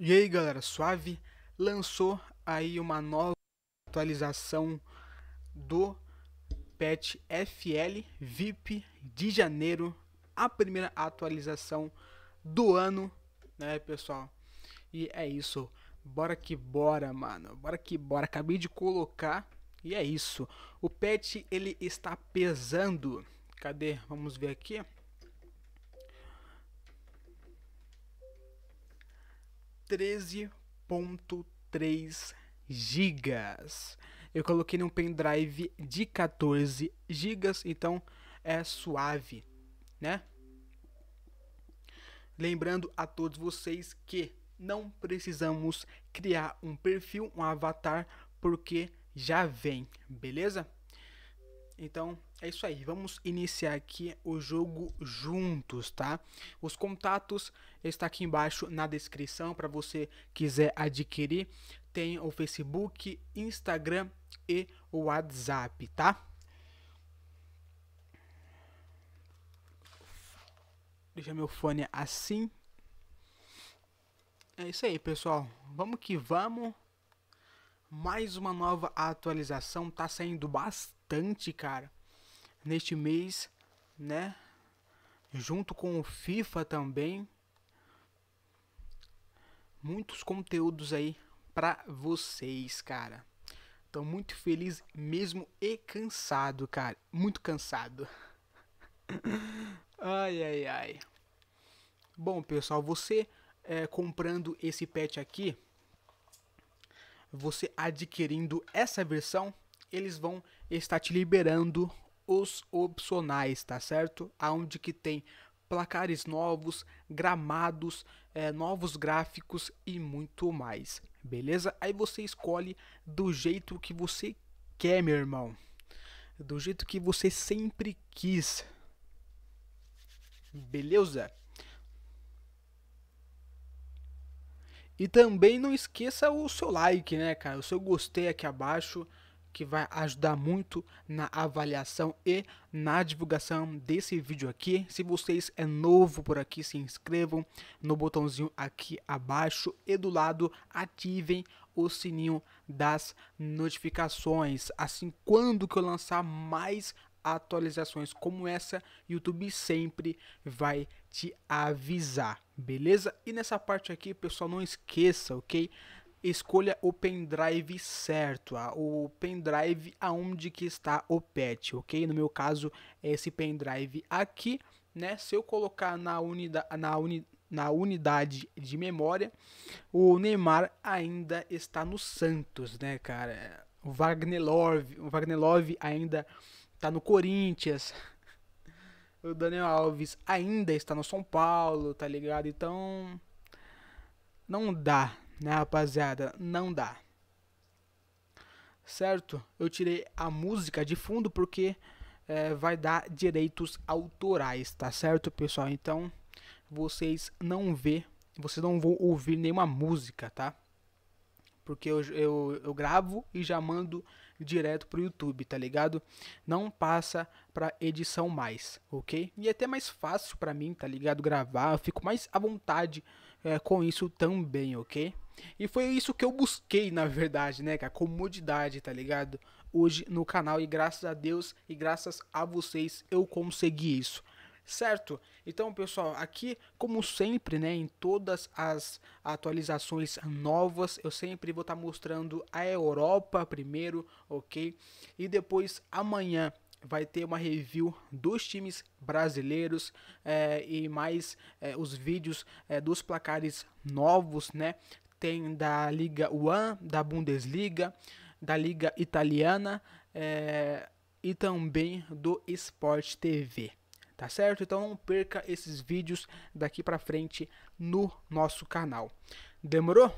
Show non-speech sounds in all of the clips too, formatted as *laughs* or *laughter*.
E aí galera, suave? Lançou aí uma nova atualização do patch FL VIP de janeiro, a primeira atualização do ano, né pessoal? E é isso, bora que bora, mano, bora que bora, acabei de colocar e é isso. O patch ele está pesando, cadê? Vamos ver aqui. 13.3 gigas. Eu coloquei num pendrive de 14 gigas, então é suave, né? Lembrando a todos vocês que não precisamos criar um perfil, um avatar, porque já vem, beleza? Então é isso aí, vamos iniciar aqui o jogo juntos, tá? Os contatos está aqui embaixo na descrição para você quiser adquirir. Tem o Facebook, Instagram e o WhatsApp, tá? Deixa meu fone assim. É isso aí, pessoal. Vamos que vamos. Mais uma nova atualização, tá saindo bastante, cara. Neste mês, né? Junto com o FIFA também. Muitos conteúdos aí para vocês, cara. Tô muito feliz mesmo e cansado, cara. Muito cansado. *laughs* ai, ai, ai. Bom, pessoal, você é, comprando esse pet aqui, você adquirindo essa versão, eles vão estar te liberando os opcionais, tá certo? Aonde que tem placares novos, gramados, é, novos gráficos e muito mais, beleza? Aí você escolhe do jeito que você quer, meu irmão, do jeito que você sempre quis, beleza? E também não esqueça o seu like, né, cara? O seu gostei aqui abaixo, que vai ajudar muito na avaliação e na divulgação desse vídeo aqui. Se vocês é novo por aqui, se inscrevam no botãozinho aqui abaixo e do lado ativem o sininho das notificações. Assim, quando que eu lançar mais atualizações como essa, YouTube sempre vai te avisar, beleza? E nessa parte aqui, pessoal, não esqueça, ok? Escolha o pendrive certo, o pendrive aonde que está o pet, ok? No meu caso, é esse pendrive aqui, né? Se eu colocar na, unida, na, uni, na unidade de memória, o Neymar ainda está no Santos, né, cara? O Wagner Love, o Love ainda tá no Corinthians. *laughs* O Daniel Alves ainda está no São Paulo, tá ligado? Então não dá, né, rapaziada? Não dá. Certo? Eu tirei a música de fundo porque é, vai dar direitos autorais, tá certo, pessoal? Então vocês não vê, vocês não vão ouvir nenhuma música, tá? Porque eu, eu, eu gravo e já mando direto pro YouTube, tá ligado? Não passa pra edição mais, ok? E é até mais fácil para mim, tá ligado? Gravar, eu fico mais à vontade é, com isso também, ok? E foi isso que eu busquei, na verdade, né, cara? Comodidade, tá ligado? Hoje no canal e graças a Deus e graças a vocês eu consegui isso certo? Então, pessoal, aqui, como sempre, né, em todas as atualizações novas, eu sempre vou estar tá mostrando a Europa primeiro, ok? E depois, amanhã, vai ter uma review dos times brasileiros é, e mais é, os vídeos é, dos placares novos, né? Tem da Liga One, da Bundesliga, da Liga Italiana e também do Sport TV tá certo? Então não perca esses vídeos daqui para frente no nosso canal. Demorou?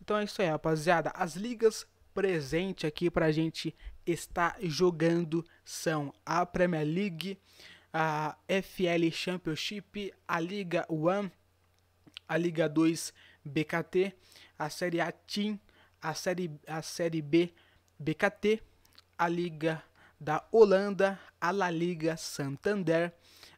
Então é isso aí, rapaziada. As ligas presentes aqui pra gente estar jogando são a Premier League, a FL Championship, a Liga One, a Liga 2 BKT, a Série A Team, a Série, a série B BKT, a Liga da Holanda, a La Liga Santander,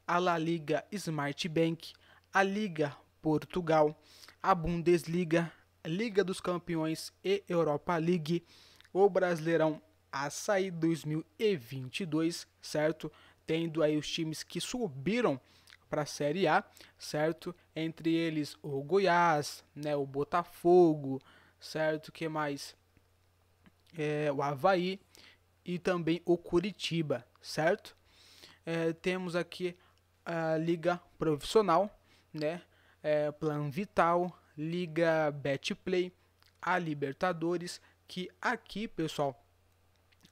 a La Liga Smart Bank, a Liga Portugal, a Bundesliga, Liga dos Campeões e Europa League, o Brasileirão Açaí 2022, certo? Tendo aí os times que subiram para a Série A, certo? Entre eles o Goiás, né, o Botafogo, certo? Que mais? É, o Havaí e também o Curitiba, certo? É, temos aqui a Liga Profissional, né? É, Plan Vital, Liga Betplay, a Libertadores, que aqui, pessoal,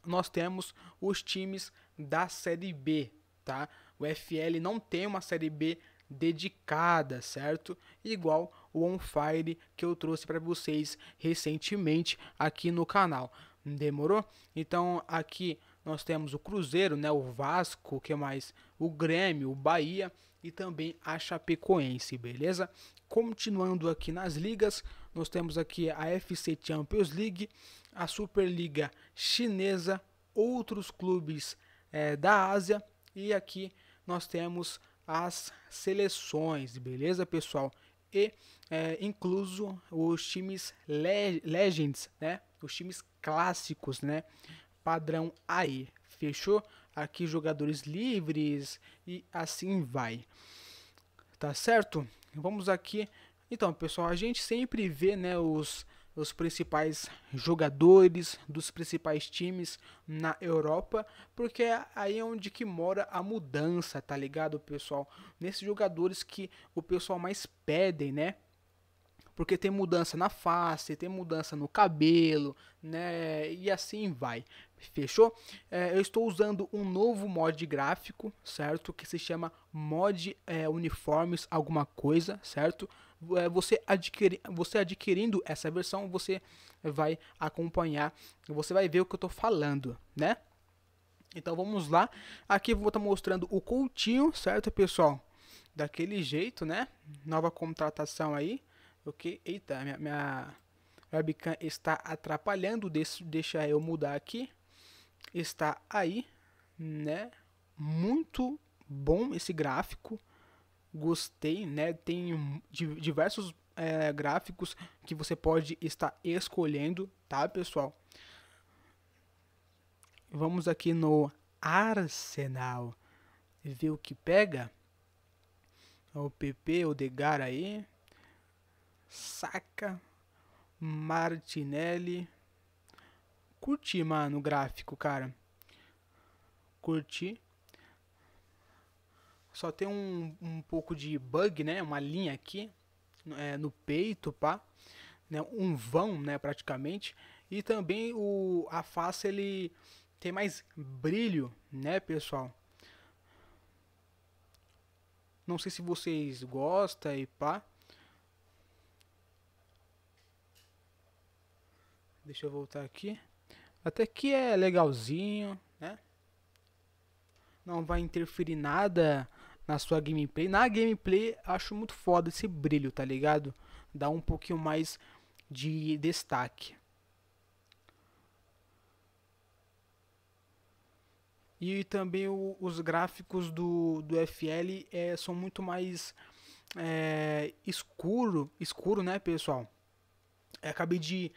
nós temos os times da Série B, tá? O FL não tem uma Série B dedicada, certo? Igual o On Fire que eu trouxe para vocês recentemente aqui no canal. Demorou? Então aqui nós temos o Cruzeiro, né, o Vasco, que mais? O Grêmio, o Bahia e também a Chapecoense, beleza? Continuando aqui nas ligas, nós temos aqui a FC Champions League, a Superliga Chinesa, outros clubes é, da Ásia e aqui nós temos as seleções, beleza, pessoal? E é, incluso os times le Legends, né? Os times clássicos, né? Padrão aí, fechou? Aqui jogadores livres e assim vai. Tá certo? Vamos aqui. Então, pessoal, a gente sempre vê, né, os os principais jogadores dos principais times na Europa, porque é aí é onde que mora a mudança, tá ligado, pessoal? Nesses jogadores que o pessoal mais pedem, né? Porque tem mudança na face, tem mudança no cabelo, né? E assim vai. Fechou? É, eu estou usando um novo mod gráfico, certo? Que se chama mod é, uniformes alguma coisa, certo? É, você, adquiri, você adquirindo essa versão, você vai acompanhar, você vai ver o que eu estou falando, né? Então vamos lá. Aqui vou estar tá mostrando o Coutinho, certo, pessoal? Daquele jeito, né? Nova contratação aí. Ok? Eita, minha, minha webcam está atrapalhando. Deixa eu mudar aqui. Está aí, né? Muito bom esse gráfico gostei, né? Tem diversos é, gráficos que você pode estar escolhendo, tá, pessoal? Vamos aqui no Arsenal ver o que pega. O PP, o Degar aí. Saca. Martinelli. Curti, mano, o gráfico, cara. Curti. Só tem um, um pouco de bug, né? Uma linha aqui é, no peito, pá. Né? Um vão, né? Praticamente. E também o, a face, ele tem mais brilho, né, pessoal? Não sei se vocês gostam e pá. Deixa eu voltar aqui. Até que é legalzinho, né? Não vai interferir nada na sua gameplay. Na gameplay, acho muito foda esse brilho, tá ligado? Dá um pouquinho mais de destaque. E também o, os gráficos do, do FL é, são muito mais é, escuro, escuro, né, pessoal? Eu acabei de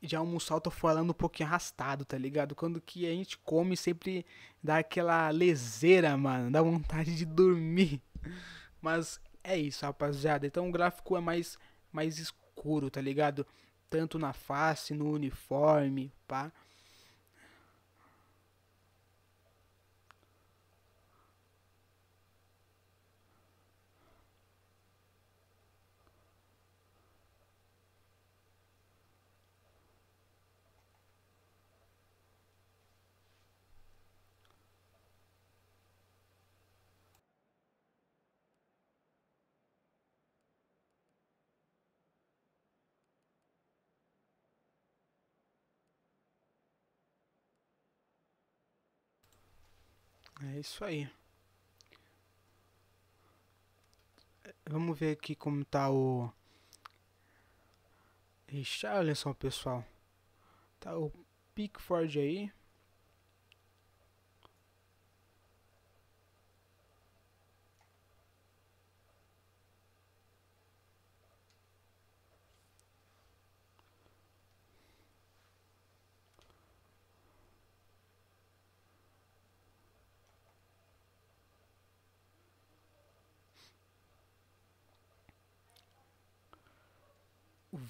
de almoçar eu tô falando um pouquinho arrastado, tá ligado? Quando que a gente come sempre dá aquela leseira, mano, dá vontade de dormir. *laughs* Mas é isso, rapaziada. Então o gráfico é mais mais escuro, tá ligado? Tanto na face, no uniforme, pá. É isso aí. Vamos ver aqui como tá o Richarlison, pessoal. Tá o Pickford aí.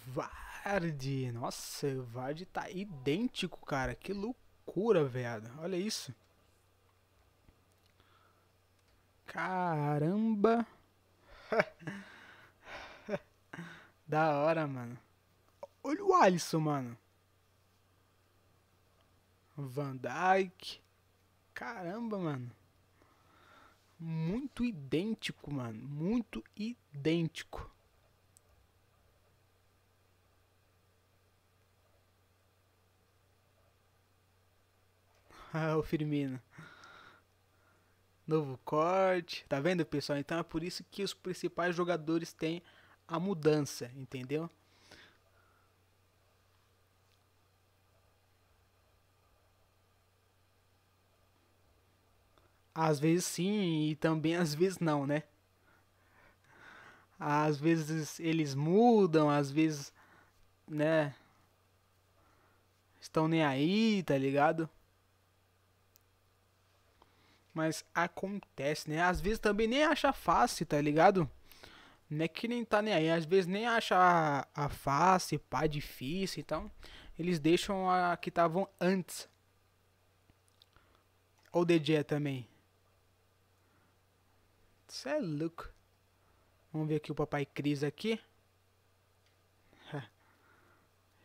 Vardy. Nossa, o Vardy tá idêntico, cara. Que loucura, velho. Olha isso. Caramba. *laughs* da hora, mano. Olha o Alisson, mano. Van Dyke. Caramba, mano. Muito idêntico, mano. Muito idêntico. *laughs* o Firmino. Novo corte. Tá vendo, pessoal? Então é por isso que os principais jogadores têm a mudança, entendeu? Às vezes sim e também às vezes não, né? Às vezes eles mudam, às vezes, né? Estão nem aí, tá ligado? Mas acontece, né? Às vezes também nem acha fácil, tá ligado? Não é que nem tá nem aí. Às vezes nem acha a, a face, pá, difícil. Então, eles deixam a que estavam antes. Ou DJ também. Isso é louco. Vamos ver aqui o Papai Cris aqui.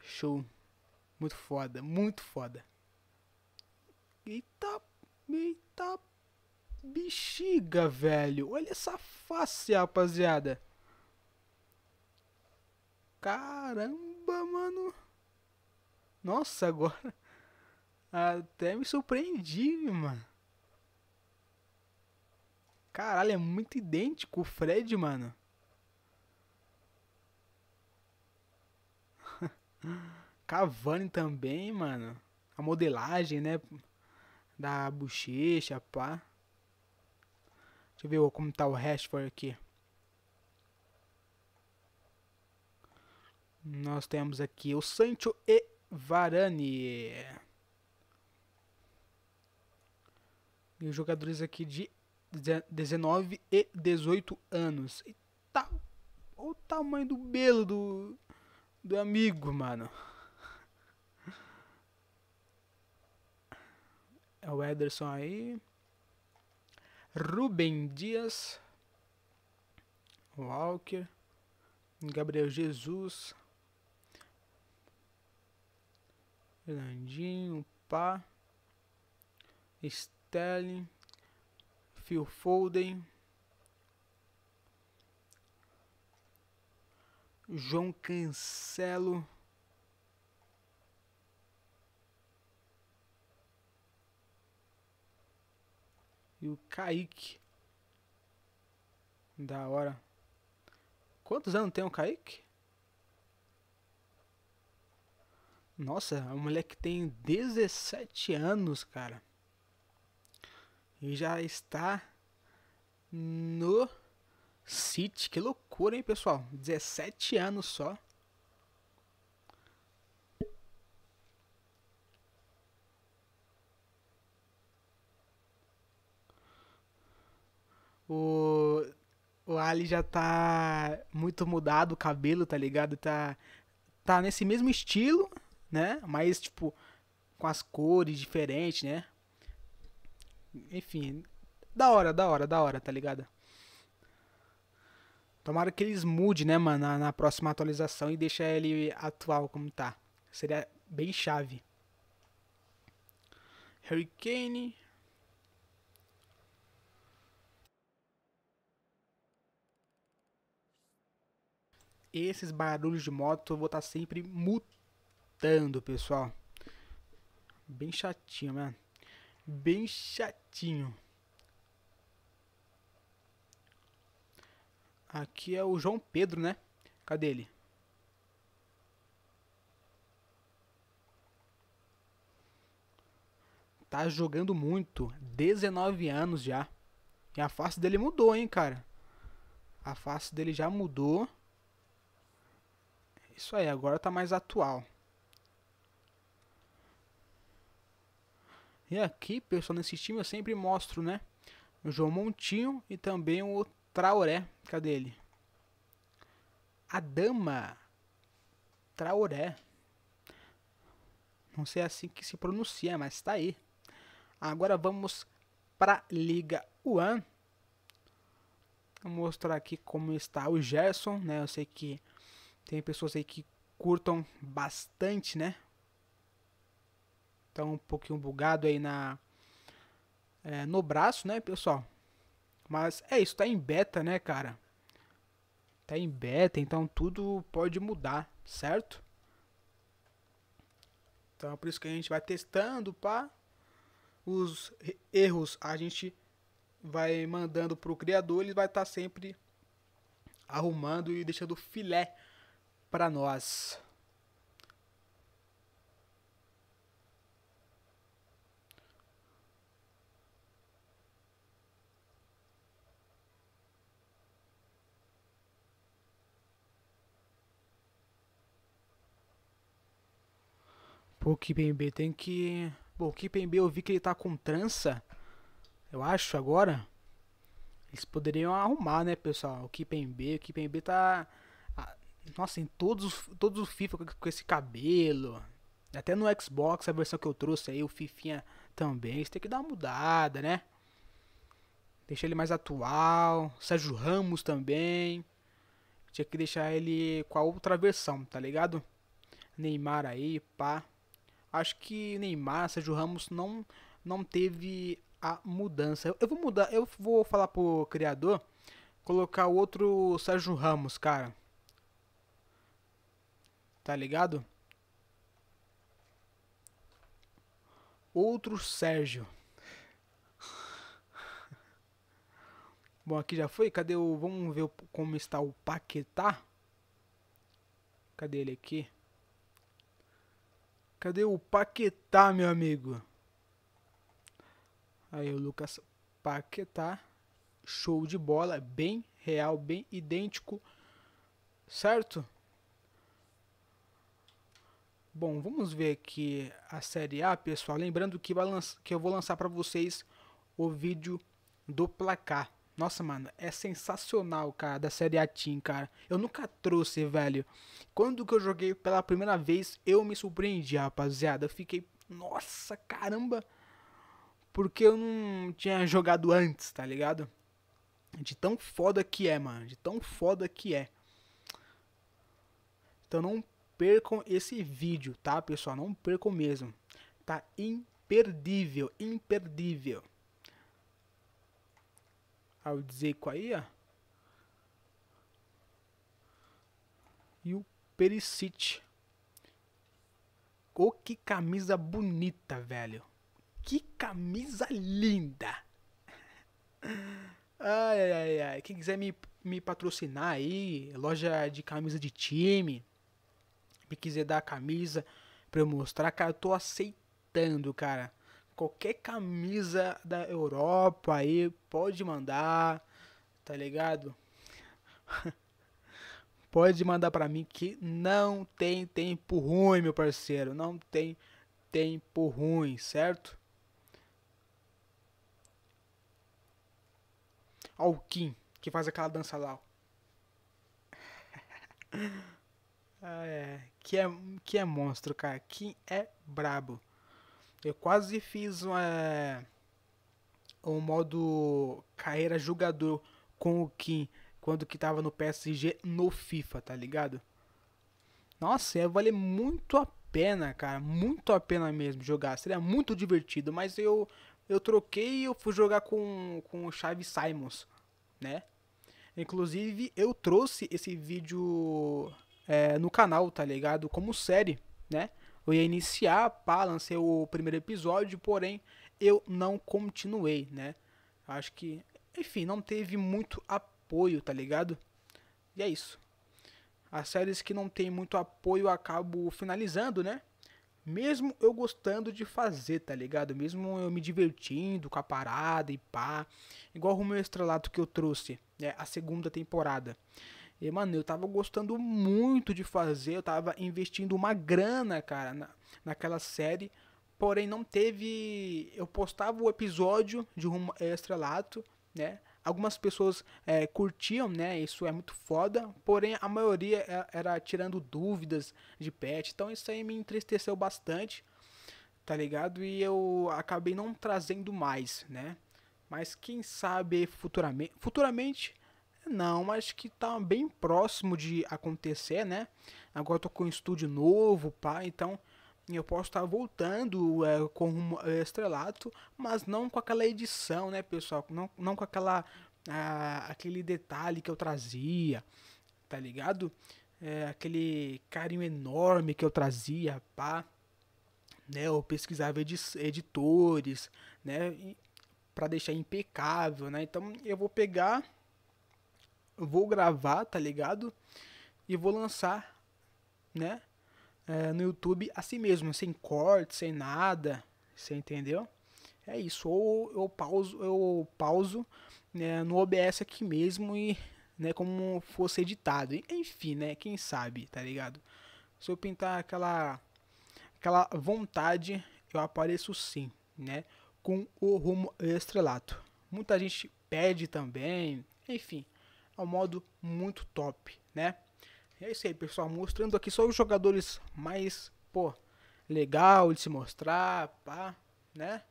Show. Muito foda, muito foda. Eita, eita bexiga, velho. Olha essa face, rapaziada. Caramba, mano. Nossa, agora. *laughs* Até me surpreendi, mano. Caralho, é muito idêntico o Fred, mano. *laughs* Cavani também, mano. A modelagem, né? Da bochecha, pá. Deixa eu ver como tá o Rashford aqui. Nós temos aqui o Sancho e Varane. E os jogadores aqui de 19 e 18 anos. Eita, olha o tamanho do belo do, do amigo, mano. É o Ederson aí. Rubem Dias, Walker, Gabriel Jesus, Fernandinho, Pá, Sterling, Phil Foden, João Cancelo, E o Kaique. Da hora. Quantos anos tem o Kaique? Nossa, a moleque tem 17 anos, cara. E já está no City. Que loucura, hein, pessoal? 17 anos só. O, o Ali já tá muito mudado o cabelo, tá ligado? Tá, tá nesse mesmo estilo, né? Mas, tipo, com as cores diferentes, né? Enfim, da hora, da hora, da hora, tá ligado? Tomara que eles mudem, né, mano, na, na próxima atualização e deixa ele atual como tá. Seria bem chave. Hurricane, esses barulhos de moto eu vou estar tá sempre mutando, pessoal. Bem chatinho, mano. Bem chatinho. Aqui é o João Pedro, né? Cadê ele? Tá jogando muito. 19 anos já. E a face dele mudou, hein, cara. A face dele já mudou. Isso aí, agora tá mais atual. E aqui, pessoal, nesse time eu sempre mostro, né? O João Montinho e também o Traoré. Cadê ele? A Dama. Traoré. Não sei assim que se pronuncia, mas tá aí. Agora vamos para Liga One. Vou mostrar aqui como está o Gerson, né? Eu sei que tem pessoas aí que curtam bastante, né? Então um pouquinho bugado aí na é, no braço, né, pessoal? Mas é isso, tá em beta, né, cara? Tá em beta, então tudo pode mudar, certo? Então é por isso que a gente vai testando, pá. Os erros a gente vai mandando pro criador, ele vai estar tá sempre arrumando e deixando filé para nós. Pô, o Kipembe tem que. Pô, o Kipembe eu vi que ele tá com trança. Eu acho agora. Eles poderiam arrumar, né, pessoal? O Kipembe. O Kipembe tá. Nossa, em todos, todos os FIFA com esse cabelo. Até no Xbox, a versão que eu trouxe aí, o Fifinha também. Isso tem que dar uma mudada, né? Deixa ele mais atual. Sérgio Ramos também. Tinha que deixar ele com a outra versão, tá ligado? Neymar aí, pá. Acho que Neymar, Sérgio Ramos não não teve a mudança. Eu, eu vou mudar, eu vou falar pro criador colocar o outro Sérgio Ramos, cara. Tá ligado? Outro Sérgio. Bom, aqui já foi. Cadê o. Vamos ver como está o Paquetá. Cadê ele aqui? Cadê o Paquetá, meu amigo? Aí o Lucas Paquetá. Show de bola. Bem real, bem idêntico. Certo? Bom, vamos ver aqui a Série A, pessoal. Lembrando que, vai que eu vou lançar para vocês o vídeo do placar. Nossa, mano, é sensacional, cara, da série A Team, cara. Eu nunca trouxe, velho. Quando que eu joguei pela primeira vez, eu me surpreendi, rapaziada. Eu fiquei, nossa, caramba. Porque eu não tinha jogado antes, tá ligado? De tão foda que é, mano. De tão foda que é. Então não percam esse vídeo, tá, pessoal? Não percam mesmo. Tá imperdível, imperdível ao Dzeko aí, ó. E o Perisic. Oh, que camisa bonita, velho. Que camisa linda. *laughs* Ai, ai, ai. Quem quiser me, me patrocinar aí, loja de camisa de time, quiser dar a camisa pra eu mostrar, cara, eu tô aceitando, cara qualquer camisa da Europa aí, pode mandar, tá ligado? *laughs* pode mandar pra mim que não tem tempo ruim, meu parceiro, não tem tempo ruim, certo? Ó, o Kim, que faz aquela dança lá, *laughs* ah, é, que é, que é monstro, cara. Kim é brabo. Eu quase fiz uma, um modo carreira jogador com o Kim quando que tava no PSG no FIFA, tá ligado? Nossa, ia valer muito a pena, cara, muito a pena mesmo jogar. Seria muito divertido, mas eu eu troquei e eu fui jogar com com o Chave Simons, né? Inclusive eu trouxe esse vídeo é, no canal, tá ligado? Como série, né? Eu ia iniciar, pá, lancei o primeiro episódio, porém eu não continuei, né? Acho que, enfim, não teve muito apoio, tá ligado? E é isso. As séries que não tem muito apoio acabo finalizando, né? Mesmo eu gostando de fazer, tá ligado? Mesmo eu me divertindo com a parada e pá. Igual o meu estrelato que eu trouxe, né? A segunda temporada. E, mano, eu tava gostando muito de fazer, eu tava investindo uma grana, cara, na, naquela série. Porém, não teve. Eu postava o episódio de um estrelato, né? algumas pessoas é, curtiam, né? Isso é muito foda. Porém, a maioria é, era tirando dúvidas de pet. Então isso aí me entristeceu bastante, tá ligado? E eu acabei não trazendo mais, né? Mas quem sabe futuramente. Futuramente, não, acho que tá bem próximo de acontecer, né? Agora eu tô com um estúdio novo, pá, então eu posso estar voltando é, com um é, estrelato, mas não com aquela edição, né, pessoal? Não, não com aquela ah, aquele detalhe que eu trazia, tá ligado? É, aquele carinho enorme que eu trazia, pá. Né, eu pesquisava edi editores, né, para deixar impecável, né? Então eu vou pegar, vou gravar, tá ligado? E vou lançar, né? é, no YouTube assim mesmo, sem corte, sem nada. Você entendeu? É isso. Ou eu pauso, eu pauso né, no OBS aqui mesmo e né, como fosse editado. Enfim, né? Quem sabe, tá ligado? Se eu pintar aquela aquela vontade, eu apareço sim, né? Com o rumo estrelato. Muita gente pede também. Enfim, é um modo muito top, né? é isso aí, pessoal. Mostrando aqui só os jogadores mais, pô, legal de se mostrar, pá, né?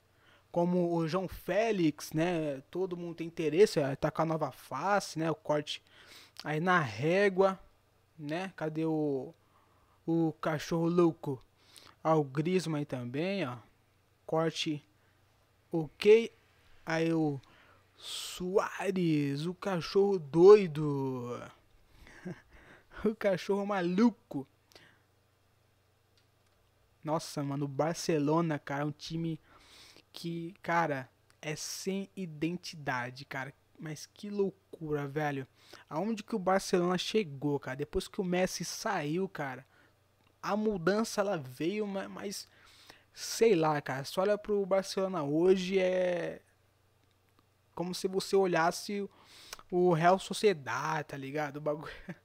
Como o João Félix, né? Todo mundo tem interesse, tá com a nova face, né? O corte aí na régua, né? Cadê o o cachorro louco? Ah, o Griezmann também, ó. Corte ok. Aí o Soares, o cachorro doido. *laughs* o cachorro maluco. Nossa, mano, o Barcelona, cara, é um time que, cara, é sem identidade, cara. Mas que loucura, velho. Aonde que o Barcelona chegou, cara? Depois que o Messi saiu, cara. A mudança ela veio, mas sei lá, cara. Só olha pro Barcelona hoje é como se você olhasse o Real Sociedade, tá ligado? O bagulho *laughs*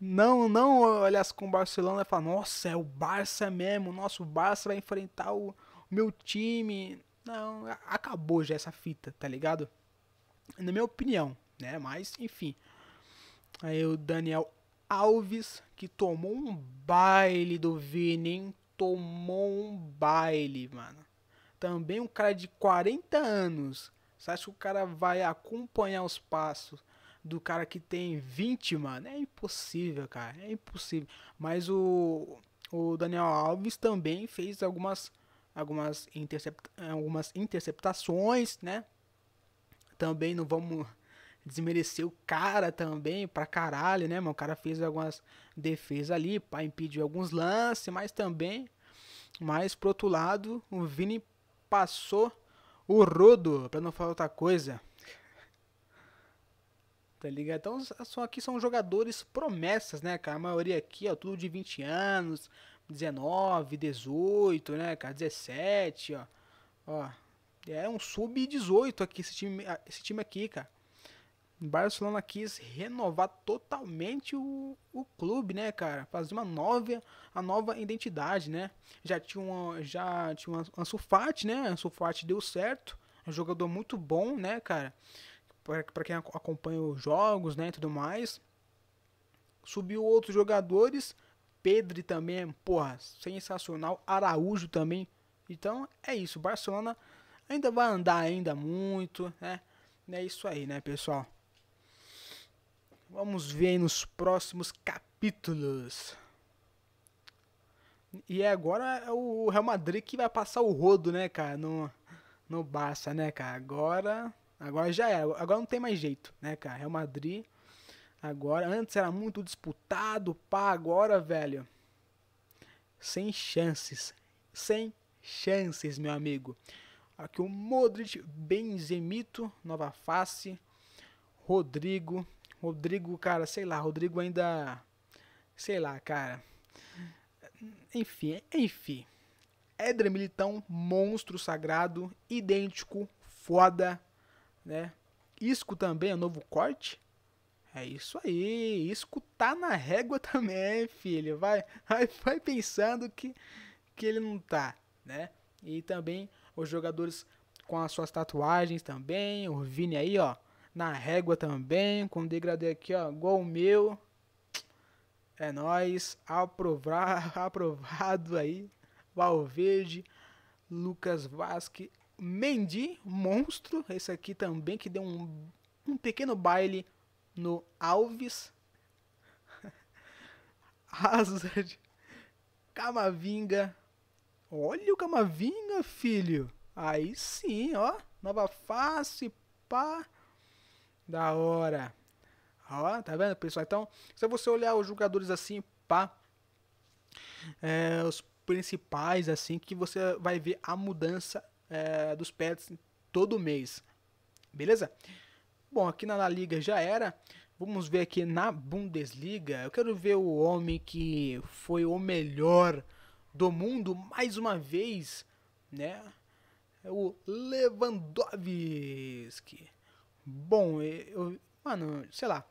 Não, não olhasse com o Barcelona e falar, nossa, é o Barça mesmo, nosso Barça vai enfrentar o, meu time. Não, acabou já essa fita, tá ligado? Na minha opinião, né? Mas, enfim. Aí o Daniel Alves, que tomou um baile do Vini, hein? Tomou um baile, mano. Também um cara de 40 anos. Você acha que o cara vai acompanhar os passos do cara que tem 20, mano, é impossível, cara. É impossível. Mas o, o Daniel Alves também fez algumas, algumas, intercept, algumas interceptações, né? Também não vamos desmerecer o cara também pra caralho, né, mano? O cara fez algumas defesas ali para impedir alguns lances, mas também. Mas pro outro lado, o Vini passou o rodo, pra não falar outra coisa. Tá ligado? Então, só aqui são jogadores promessas, né, cara? A maioria aqui, ó, tudo de 20 anos, 19, 18, né, cara? 17, ó. Ó, é um sub-18 aqui, esse time, esse time aqui, cara. Barcelona quis renovar totalmente o, o clube, né, cara? Fazer uma nova, a nova identidade, né? Já tinha uma, já tinha uma, uma Sulfate, né? A Sulfate deu certo. É um jogador muito bom, né, cara? para quem acompanha os jogos, né, tudo mais. Subiu outros jogadores, Pedro também, porra, sensacional, Araújo também. Então é isso, Barcelona ainda vai andar ainda muito, né? É isso aí, né, pessoal? Vamos ver nos próximos capítulos. E agora é o Real Madrid que vai passar o rodo, né, cara, no, no Barça, né, cara? Agora Agora já é, agora não tem mais jeito, né, cara? Real Madrid. Agora, antes era muito disputado, pá, agora, velho. Sem chances. Sem chances, meu amigo. Aqui o Modric, Benzemito, nova face. Rodrigo. Rodrigo, cara, sei lá, Rodrigo ainda. Sei lá, cara. Enfim, enfim. Éder Militão, monstro sagrado, idêntico, foda, né? Isco também é novo corte. É isso aí, Isco tá na régua *laughs* também, filho. Vai, vai, vai pensando que, que ele não tá, né? E também os jogadores com as suas tatuagens também. O Vini aí, ó, na régua também, com degradê aqui, ó, igual o meu. É nóis, aprovar, *laughs* aprovado aí. Valverde, Lucas Vasque, Mendy, monstro. Esse aqui também que deu um, um pequeno baile no Alves. *laughs* Hazard, Camavinga. Olha o Camavinga, filho. Aí sim, ó. Nova face, pá. Da hora. Ó, tá vendo, pessoal? Então, se você olhar os jogadores assim, pá. É, os principais, assim, que você vai ver a mudança é, dos pets todo mês. Beleza? Bom, aqui na La Liga já era. Vamos ver aqui na Bundesliga. Eu quero ver o homem que foi o melhor do mundo mais uma vez, né? É o Lewandowski. Bom, eu, mano, sei lá.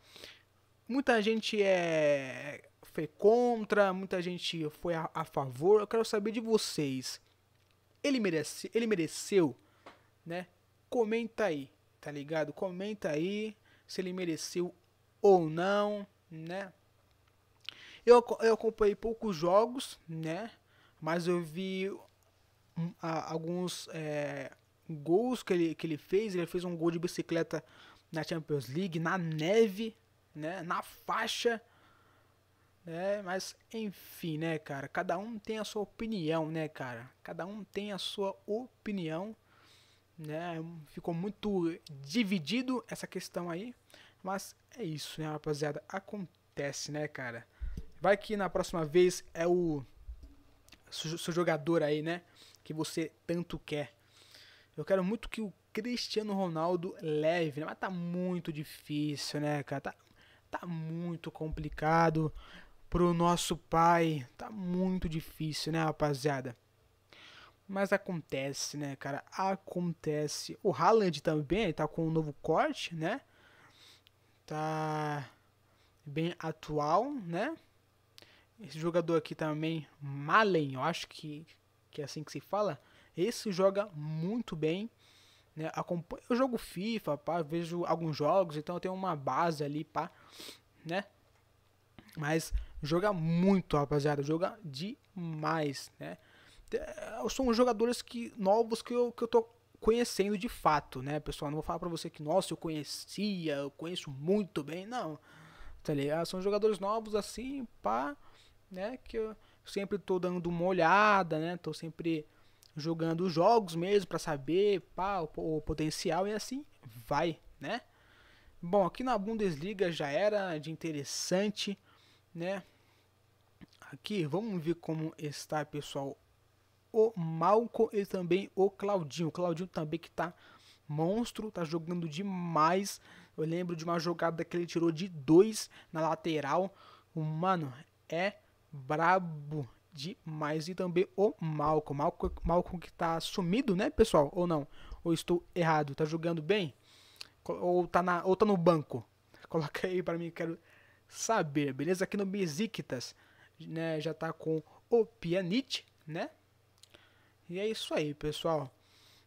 Muita gente é foi contra, muita gente foi a, a favor. Eu quero saber de vocês. Ele merece, ele mereceu, né? Comenta aí, tá ligado? Comenta aí se ele mereceu ou não, né? Eu, eu acompanhei poucos jogos, né? Mas eu vi um, a, alguns é, gols que ele, que ele fez. Ele fez um gol de bicicleta na Champions League, na neve, né? Na faixa. Né? Mas enfim, né, cara? Cada um tem a sua opinião, né, cara? Cada um tem a sua opinião, né? Ficou muito dividido essa questão aí. Mas é isso, né, rapaziada? Acontece, né, cara? Vai que na próxima vez é o seu jogador aí, né? Que você tanto quer. Eu quero muito que o Cristiano Ronaldo leve, né? Mas tá muito difícil, né, cara? Tá, tá muito complicado pro nosso pai. Tá muito difícil, né, rapaziada? Mas acontece, né, cara? Acontece. O Haaland também tá com um novo corte, né? Tá bem atual, né? Esse jogador aqui também, Malen, eu acho que, que é assim que se fala. Esse joga muito bem. Né? Eu jogo FIFA, pá, vejo alguns jogos, então eu tenho uma base ali, pá, né? Mas joga muito, rapaziada, joga demais, né? É, são jogadores que novos que eu, que eu tô conhecendo de fato, né, pessoal? Não vou falar pra você que, nossa, eu conhecia, eu conheço muito bem, não. Tá ligado? São jogadores novos assim, pá, né? Que eu sempre tô dando uma olhada, né? Tô sempre jogando jogos mesmo para saber, pá, o, o potencial e assim vai, né? Bom, aqui na Bundesliga já era de interessante, né? Aqui, vamos ver como está, pessoal, o Malco e também o Claudinho. O Claudinho também que tá monstro, tá jogando demais. Eu lembro de uma jogada que ele tirou de dois na lateral. O mano é brabo demais. E também o Malco. Malco, Malco que tá sumido, né, pessoal? Ou não? Ou estou errado? Tá jogando bem? Ou tá, na, ou tá no banco? *laughs* Coloca aí para mim, quero saber, beleza? Aqui no Besiktas, né, já tá com o Pjanic, né? E é isso aí, pessoal.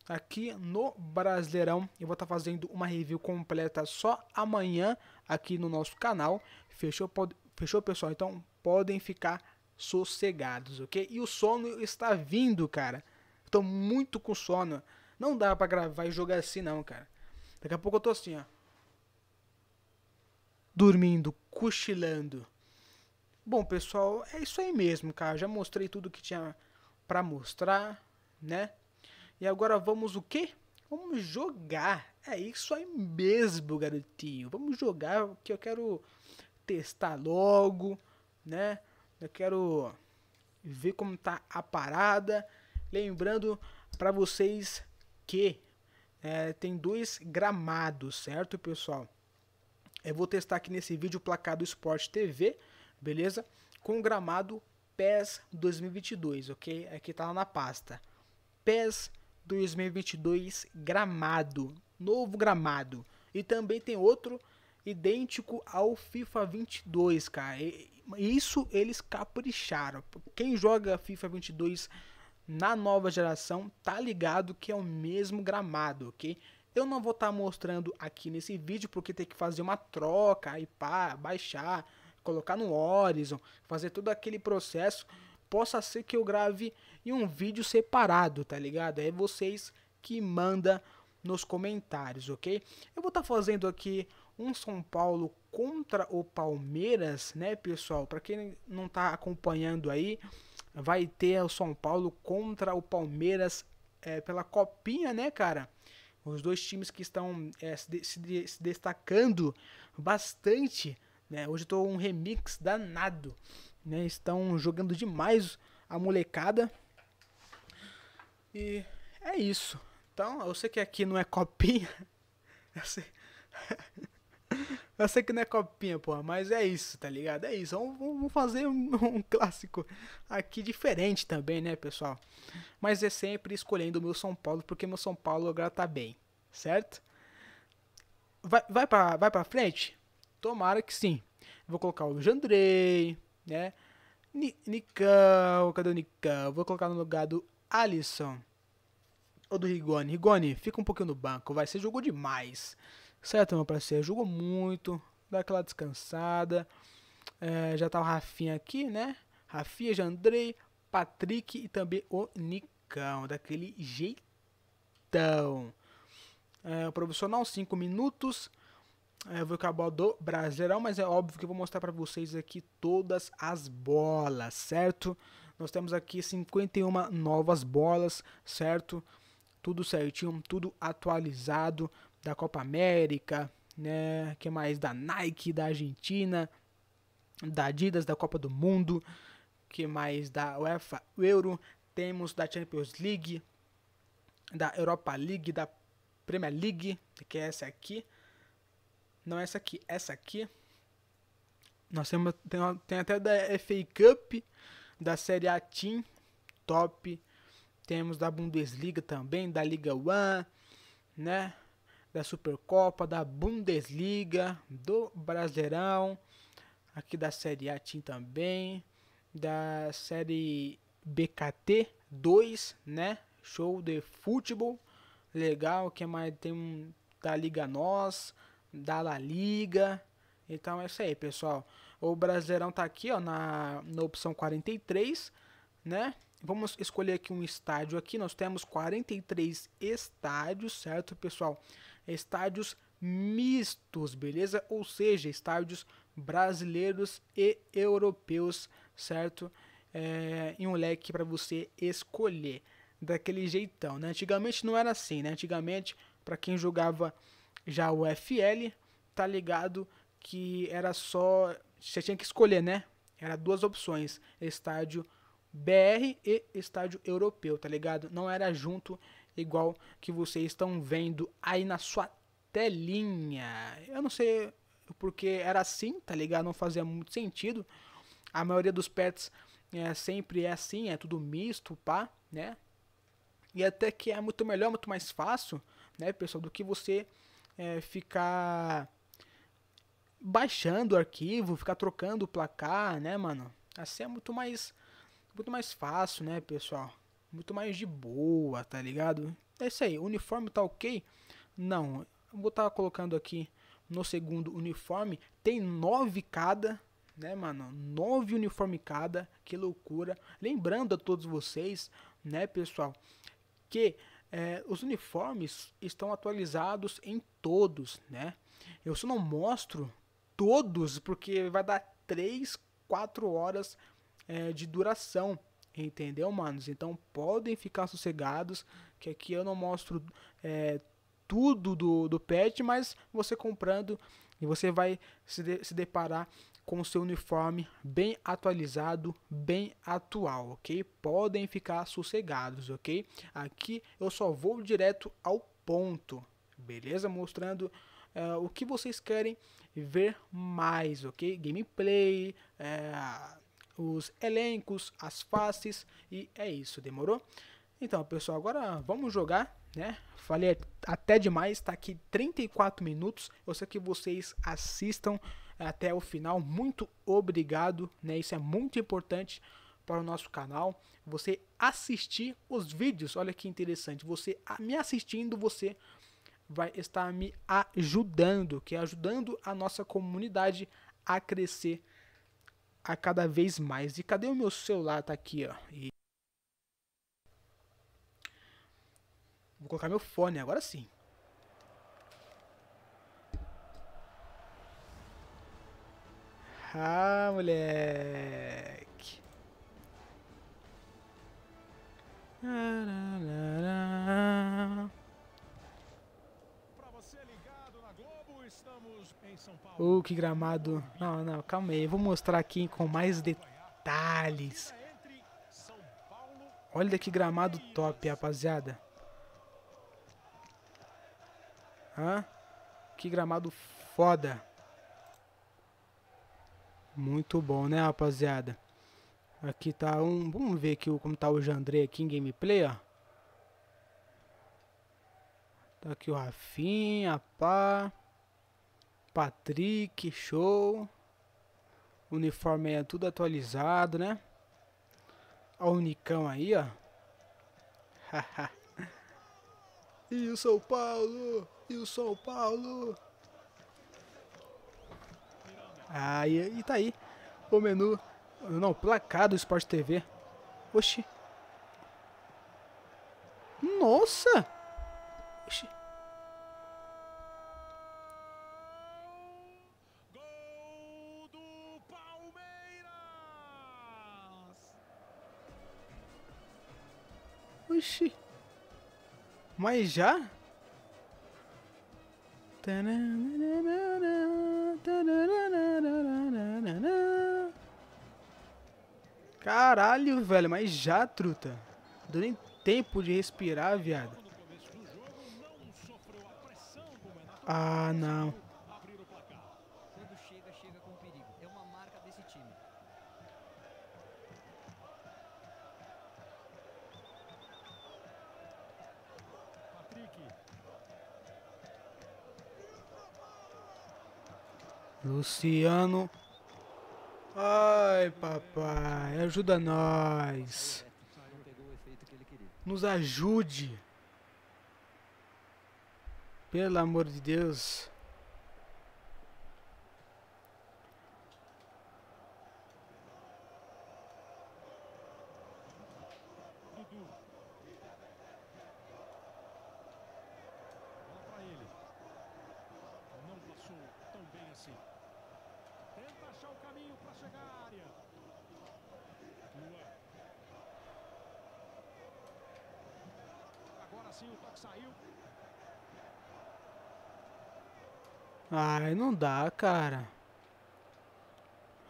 Aqui no Brasileirão, eu vou estar tá fazendo uma review completa só amanhã aqui no nosso canal. Fechou, pode, fechou pessoal? Então podem ficar sossegados, ok? E o sono está vindo, cara. Estou muito com sono. Não dá para gravar e jogar assim não, cara. Daqui a pouco eu tô assim, ó. Dormindo, cochilando. Bom, pessoal, é isso aí mesmo, cara. Já mostrei tudo que tinha para mostrar né? E agora vamos o quê? Vamos jogar. É isso aí mesmo, garotinho. Vamos jogar que eu quero testar logo, né? Eu quero ver como tá a parada. Lembrando para vocês que é, tem dois gramados, certo, pessoal? Eu vou testar aqui nesse vídeo o placar do Sport TV, beleza? Com o gramado PES 2022, ok? Aqui tá na pasta. PES 2022 gramado, novo gramado. E também tem outro idêntico ao FIFA 22, cara. E, isso eles capricharam. Quem joga FIFA 22 na nova geração tá ligado que é o mesmo gramado, ok? Eu não vou estar tá mostrando aqui nesse vídeo porque tem que fazer uma troca aí pá, baixar, colocar no Horizon, fazer todo aquele processo. Possa ser que eu grave em um vídeo separado, tá ligado? É vocês que manda nos comentários, ok? Eu vou estar tá fazendo aqui um São Paulo contra o Palmeiras, né, pessoal? Para quem não está acompanhando aí, vai ter o São Paulo contra o Palmeiras é, pela Copinha, né, cara? Os dois times que estão é, se, se, se, destacando bastante. Né? Hoje estou um remix danado. Né? Estão jogando demais a molecada. E é isso. Então, eu sei que aqui não é copinha. *laughs* Eu sei. *laughs* Eu sei que não é copinha, porra, mas é isso, tá ligado? É isso. Vamos, fazer um, *laughs* um, clássico aqui diferente também, né, pessoal? Mas é sempre escolhendo o meu São Paulo, porque meu São Paulo agora tá bem, certo? Vai, vai, pra, vai pra frente? Tomara que sim. Vou colocar o Jandrei, né? Nicão, cadê o Nicão? Vou colocar no lugar do Alisson. Ou do Rigoni. Rigoni, fica um pouquinho no banco, vai. Você jogou demais. Certo, meu parceiro? Jogou muito. Dá aquela descansada. É, já tá o Rafinha aqui, né? Rafinha, Jandrei, Patrick e também o Nicão. Daquele jeitão. É, o profissional, 5 minutos. É, vou acabar do Brasileirão, mas é óbvio que eu vou mostrar para vocês aqui todas as bolas, certo? Nós temos aqui 51 novas bolas, certo? Tudo certinho, tudo atualizado da Copa América, né? Que mais da Nike, da Argentina, da Adidas, da Copa do Mundo, que mais da UEFA Euro, temos da Champions League, da Europa League, da Premier League, que é essa aqui. Não essa aqui, essa aqui. Nós temos tem, tem até da FA Cup, da Série A Team, top. Temos da Bundesliga também, da Liga One, né? Da Supercopa, da Bundesliga, do Brasileirão, aqui da Série A Team também, da Série BKT 2, né? Show de futebol, legal, que mais tem um, da Liga Nós, da La Liga. Então é isso aí, pessoal. O Brasileirão tá aqui, ó, na, na opção 43, né? Vamos escolher aqui um estádio aqui. Nós temos 43 estádios, certo, pessoal? Estádios mistos, beleza? Ou seja, estádios brasileiros e europeus, certo? É, em um leque para você escolher daquele jeitão, né? Antigamente não era assim, né? Antigamente, para quem jogava já o FL, tá ligado que era só você tinha que escolher, né? Era duas opções, estádio BR e estádio europeu, tá ligado? Não era junto igual que vocês estão vendo aí na sua telinha. Eu não sei porque era assim, tá ligado? Não fazia muito sentido. A maioria dos pets é, sempre é assim, é tudo misto, pá, né? E até que é muito melhor, muito mais fácil, né, pessoal, do que você é, ficar baixando o arquivo, ficar trocando o placar, né, mano? Assim é muito mais muito mais fácil, né, pessoal? muito mais de boa, tá ligado? É isso aí, o uniforme tá ok? Não, vou estar tá colocando aqui no segundo uniforme, tem nove cada, né, mano? Nove uniforme cada, que loucura. Lembrando a todos vocês, né, pessoal, que é, os uniformes estão atualizados em todos, né? Eu só não mostro todos porque vai dar 3, 4 horas é, de duração. Entendeu, manos? Então podem ficar sossegados, que aqui eu não mostro é, tudo do, do pet, mas você comprando e você vai se, de, se deparar com o seu uniforme bem atualizado, bem atual, ok? Podem ficar sossegados, ok? Aqui eu só vou direto ao ponto, beleza? Mostrando é, o que vocês querem ver mais, ok? Gameplay, é, os elencos, as faces e é isso, demorou? Então, pessoal, agora vamos jogar, né? Falei até demais, tá aqui 34 minutos. Eu sei que vocês assistam até o final. Muito obrigado, né? Isso é muito importante para o nosso canal. Você assistir os vídeos, olha que interessante. Você me assistindo, você vai estar me ajudando, que é ajudando a nossa comunidade a crescer a cada vez mais. E cadê o meu celular? Tá aqui, ó. E... Vou colocar meu fone, agora sim. Ah, moleque. Oh, que gramado. Não, não, calma aí. Vou mostrar aqui com mais detalhes. Olha que gramado top, rapaziada. Hã? Que gramado foda. Muito bom, né, rapaziada? Aqui tá um... Vamos ver aqui como tá o Jandré aqui em gameplay, ó. Tá aqui o Rafinha, pá. Patrick, show. Uniforme é tudo atualizado, né? Ó o Unicão aí, ó. *laughs* e o São Paulo? E o São Paulo? Ah, e, e tá aí o menu. Não, placar do Sport TV. Oxi. Nossa! Oxi. Oxi. Mas já? Caralho, velho, mas já, truta. Deu nem tempo de respirar, viado. No começo Luciano. Ai, papai, ajuda nós. Nos ajude. Pelo amor de Deus. Dudu. Bola pra ele. Não passou tão bem assim. Tenta achar o caminho pra chegar à área. Luan. Saiu. Ai, não dá, cara.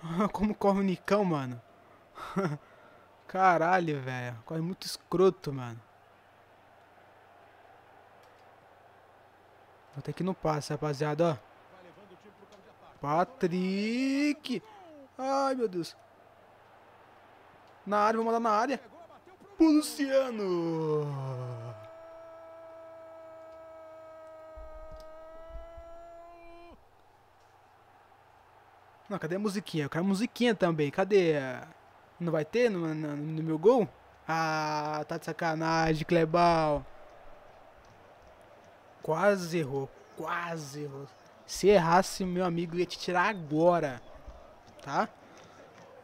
*laughs* Como corre o Nicão, mano. *laughs* Caralho, velho. Corre muito escroto, mano. Vou ter que ir no passe, rapaziada, ó. Patrick. Ai, meu Deus. Na área, vou mandar na área. Luciano. Não, cadê a musiquinha? Eu quero musiquinha também. Cadê? Não vai ter no, no, no meu gol? Ah, tá de sacanagem, Clebal. Quase errou. Quase errou. Se errasse, meu amigo ia te tirar agora. Tá?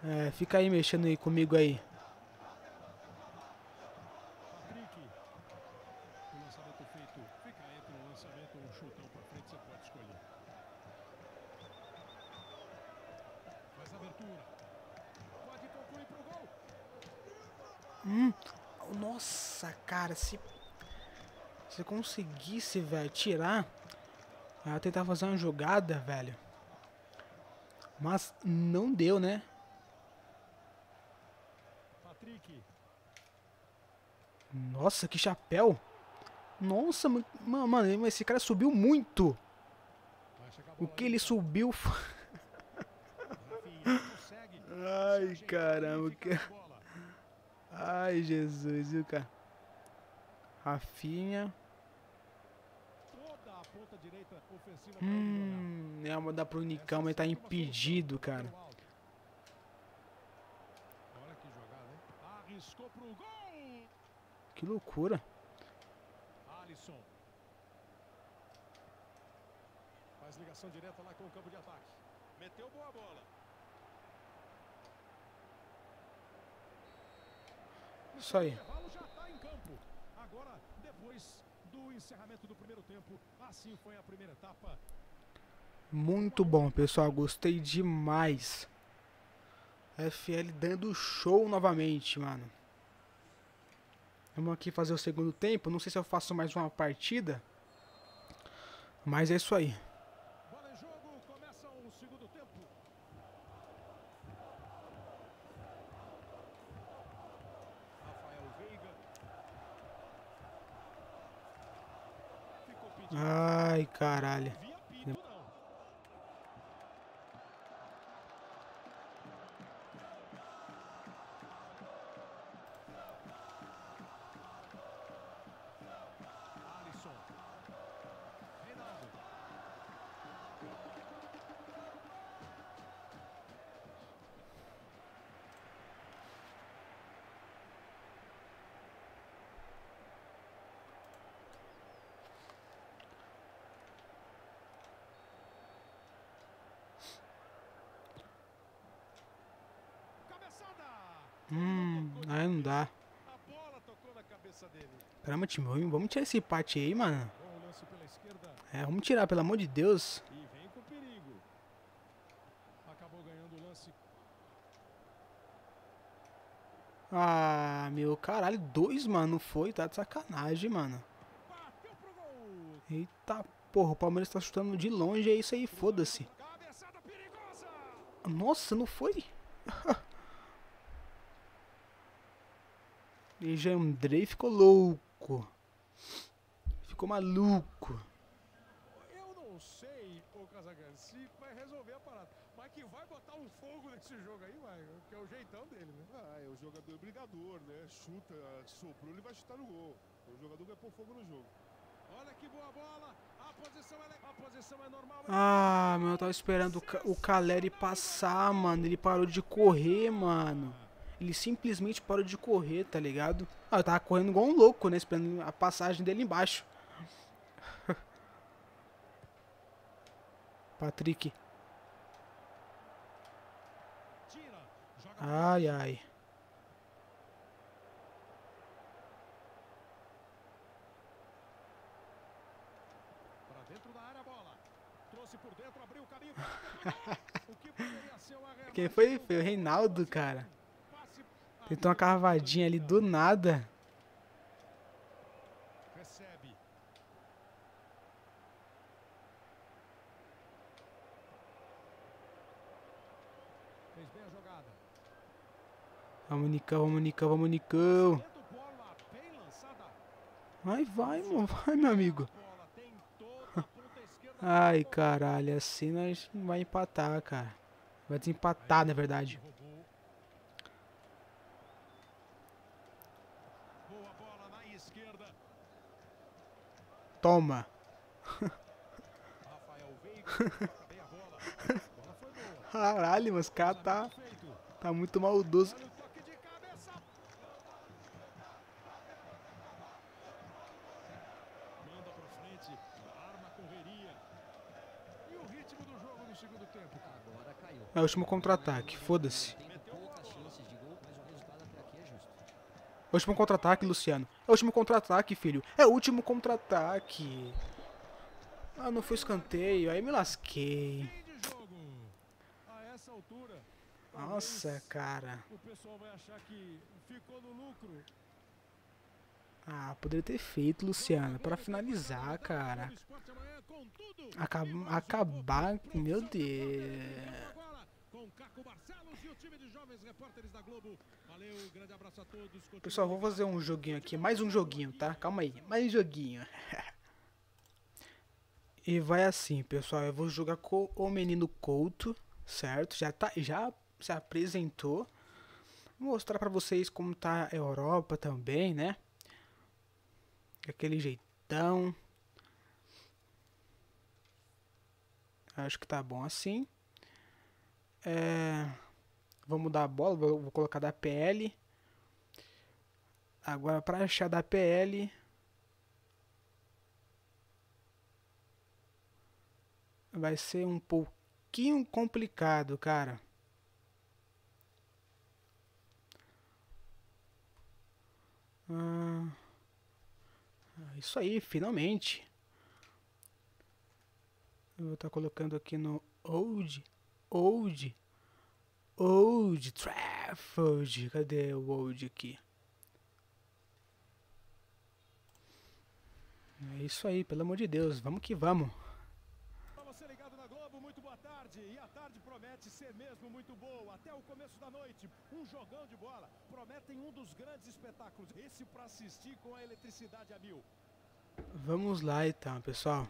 É, fica aí mexendo aí comigo aí. Patrick. O lançamento feito fica entre um lançamento ou um chutão pra frente, você pode escolher. Faz a abertura. Pode concluir pro gol. Hum, nossa, cara, se se eu conseguisse, velho, tirar, eu ia tentar fazer uma jogada, velho. Mas não deu, né? Patrick. Nossa, que chapéu. Nossa, ma- ma- mano, esse cara subiu muito. O que ele subiu. *laughs* Ai, caramba. *laughs* Ai, Jesus, viu, cara? Rafinha. Toda a ponta direita ofensiva pra ele jogar. Hum, é uma dar pro Nicão, mas tá impedido, cara. Pelo alto. Olha que jogada, hein? Arriscou pro gol. Que loucura. Alisson. Faz ligação direta lá com o campo de ataque. Meteu boa bola. Isso aí. O intervalo já está em campo. Agora, depois do encerramento do primeiro tempo, assim foi a primeira etapa. Muito bom, pessoal. Gostei demais. FL dando show novamente, mano. Vamos aqui fazer o segundo tempo. Não sei se eu faço mais uma partida. Mas é isso aí. Hum, aí não dá. Caramba, time, vamos- tirar esse empate aí, mano. É, vamos tirar, pelo amor de Deus. Ah, meu caralho, dois, mano, não foi? Tá de sacanagem, mano. Eita porra, o Palmeiras tá chutando de longe, é isso aí, foda-se. Nossa, não foi? *laughs* e já Andrei ficou louco. Ficou maluco. Eu não sei, o Casagrande, se vai resolver a parada. Mas que vai botar um fogo nesse jogo aí, vai. Que é o jeitão dele, né? Ah, é o jogador brigador, né? Chuta, sobrou, ele vai chutar no gol. O jogador vai pôr fogo no jogo. Olha que boa bola. A posição é, a posição é normal. Ah, meu, eu tava esperando o, Ca- o Caleri passar, mano. Ele parou de correr, mano. Ele simplesmente parou de correr, tá ligado? Ah, eu tava correndo igual um louco, né? Esperando a passagem dele embaixo. *laughs* Patrick. Ai, ai. *laughs* Quem foi? Foi o Reinaldo, cara. Tentou uma cavadinha ali do nada. Recebe. Fez bem a jogada. Vamos, Nicão, vamos, Nicão, vamos, Nicão. Vai, vai, mano. *laughs* Vai, meu amigo. Ai, caralho. Assim nós não vai empatar, cara. Vai desempatar, na verdade. Roubou. Boa bola na esquerda. Toma. Rafael Veiga. toca bem a bola. A bola foi boa. Caralho, mas o cara tá, tá muito maldoso. Olha o toque de cabeça. É o último contra-ataque, Luciano. É o último contra-ataque, filho. É o último contra-ataque. Ah, não foi escanteio. Aí me lasquei. Nossa, cara. Ah, poderia ter feito, Luciano. Pra finalizar, cara. Acab acabar. Meu Deus. Caco Barcelos e o time de jovens repórteres da Globo. Valeu, grande abraço a todos. Continue Pessoal, vou fazer um joguinho aqui. Mais um joguinho, tá? Calma aí. Mais um joguinho. *laughs* E vai assim, pessoal. Eu vou jogar com o menino Couto, certo? Já, tá, já se apresentou. Vou mostrar pra vocês como tá a Europa também, né? Aquele jeitão. Acho que tá bom assim. É, vou mudar a bola, vou, vou colocar da PL. Agora para achar da PL. vai ser um pouquinho complicado, cara. Ah, isso aí, finalmente. Eu vou estar colocando aqui no Old, Old, Old Trafford. Cadê o Old aqui? É isso aí, pelo amor de Deus, vamos que vamos. E a tarde promete ser mesmo muito boa. Até o começo da noite, um jogão de bola. Prometem um dos grandes espetáculos. Esse pra assistir com a eletricidade a mil. Vamos lá então, pessoal.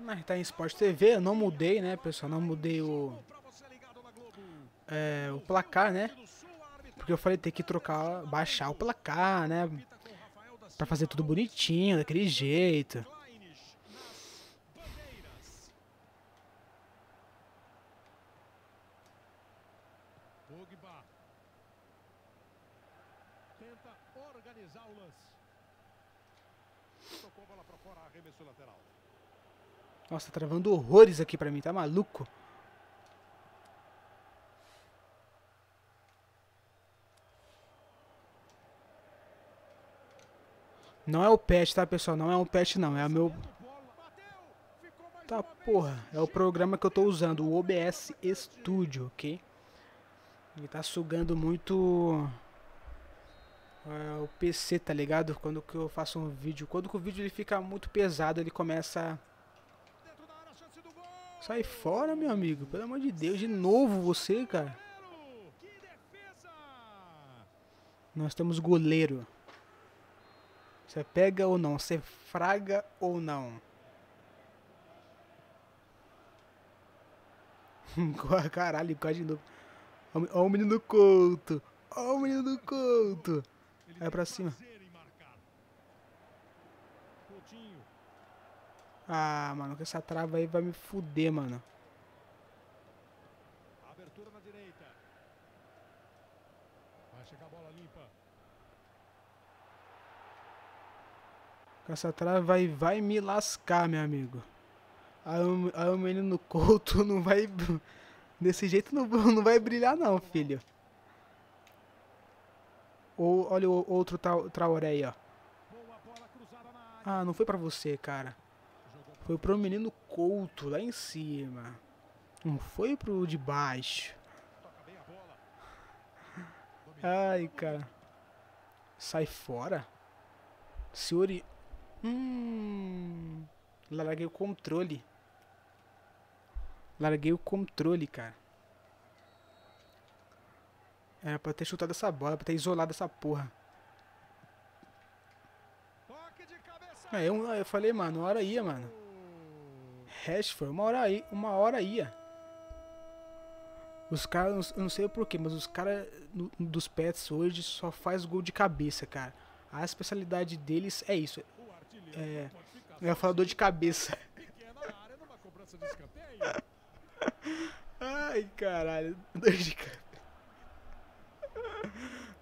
Mas tá em Sport TV, eu não mudei, né, pessoal? Não mudei o, é, o placar, né? Porque eu falei ter que trocar, baixar o placar, né? Pra fazer tudo bonitinho, daquele jeito. Kleinisch nas bandeiras. Pogba. Tenta organizar o lance. Tocou a bola para fora, arremesso lateral. Nossa, tá travando horrores aqui pra mim, tá maluco? Não é o pet, tá, pessoal? Não é um pet, não. É o meu. Tá, porra. É o programa que eu tô usando, o OBS Studio, ok? Ele tá sugando muito. é, o PC, tá ligado? Quando que eu faço um vídeo. Quando que o vídeo ele fica muito pesado, ele começa. Dentro da área, chance do gol. Sai fora, meu amigo. Pelo amor de Deus, de novo você, cara. Nós temos goleiro. Você pega ou não? Você fraga ou não? *laughs* Caralho, quase de novo. Ó o menino Couto. Ó o menino Couto. Ele Vai pra cima. prazer em marcar. Coutinho. Ah, mano, com essa trava aí vai me fuder, mano. Abertura na direita. Vai chegar a bola limpa. Essa trava vai, vai me lascar, meu amigo. Aí o, menino Couto *laughs* não vai. Desse jeito não, *laughs* não vai brilhar, não, filho. Ou, olha o outro Trau- Traoré aí, ó. Ah, não foi pra você, cara. Foi pro menino Couto, lá em cima. Não foi pro de baixo. Ai, cara. Sai fora. Senhor. Hum. Larguei o controle. Larguei o controle, cara. Era pra ter chutado essa bola, pra ter isolado essa porra. Aí eu, eu falei, mano, hora ia, mano. Rashford, uma hora ia, uma hora ia. Os caras, eu não sei porquê, mas os caras dos pets hoje só faz gol de cabeça, cara. A especialidade deles é isso. É, ficar Eu ia falar dor de cabeça. *laughs* Ai, caralho. Dor de cabeça.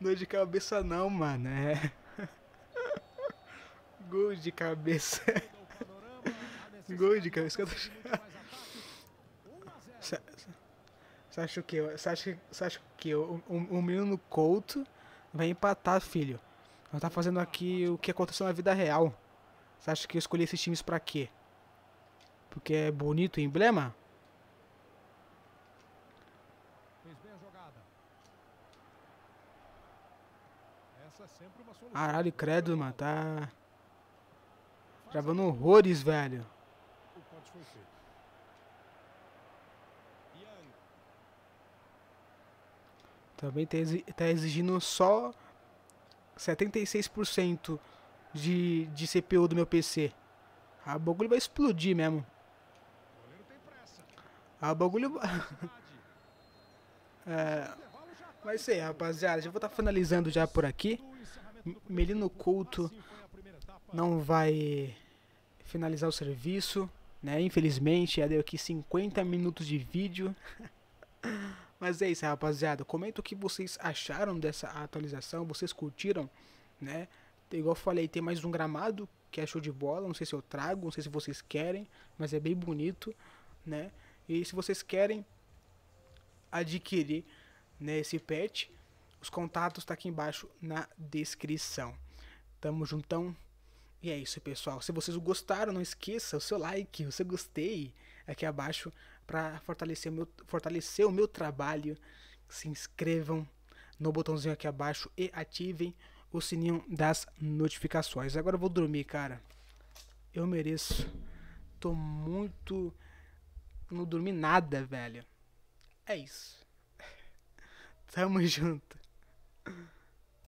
Dor de cabeça não, mano. É. *laughs* Gol de cabeça. Muda o panorama, a necessidade Gol de cabeça. de muito mais ataque. 1 a 0. Você acha o quê? Você acha, você acha que o, o, o menino Couto vai empatar, filho? Nós tá fazendo aqui o que aconteceu na vida real. Você acha que eu escolhi esses times pra quê? Porque é bonito o emblema? É. Caralho, credo, mano. Tá travando horrores, velho. Foi feito. Young. Também tá, exi- tá exigindo só 76% de, de CPU do meu PC. Ah, o bagulho vai explodir mesmo. Pressa. Ah, bagulho. *laughs* É, tá mas aí, rapaziada. Já vou estar finalizando já por aqui. Melino. Couto Assim a não vai finalizar o serviço, né? Infelizmente, já deu aqui 50 minutos de vídeo. *laughs* Mas é isso, rapaziada. Comenta o que vocês acharam dessa atualização. Vocês curtiram, né? Igual eu falei, tem mais um gramado que é show de bola. Não sei se eu trago, não sei se vocês querem, mas é bem bonito, né? E se vocês querem adquirir né, esse pet, os contatos tá aqui embaixo na descrição. Tamo juntão. E é isso, pessoal. Se vocês gostaram, não esqueça o seu like, o seu gostei aqui abaixo para fortalecer meu fortalecer o meu trabalho. Se inscrevam no botãozinho aqui abaixo e ativem o sininho das notificações. Agora eu vou dormir, cara. Eu mereço. Tô muito não dormi nada, velho. É isso. *laughs* Tamo junto.